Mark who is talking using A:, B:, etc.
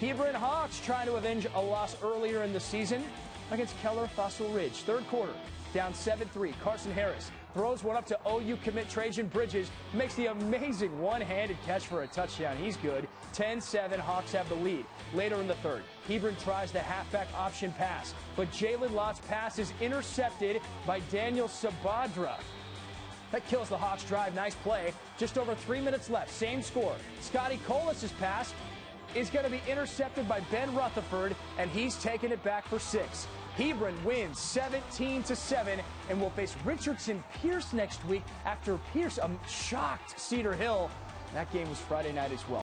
A: Hebron Hawks trying to avenge a loss earlier in the season against Keller Fossil Ridge. Third quarter, down 7-3. Carson Harris throws one up to OU commit Trejan Bridges, makes the amazing one-handed catch for a touchdown. He's good. 10-7, Hawks have the lead. Later in the third, Hebron tries the halfback option pass, but Jaylon Lott's pass is intercepted by Daniel Sabadra. That kills the Hawks drive. Nice play. Just over three minutes left. Same score. Scottie Colis' pass is going to be intercepted by Ben Rutherford, and he's taking it back for six. Hebron wins 17 to 7 and will face Richardson Pearce next week after Pearce um, shocked Cedar Hill. That game was Friday night as well.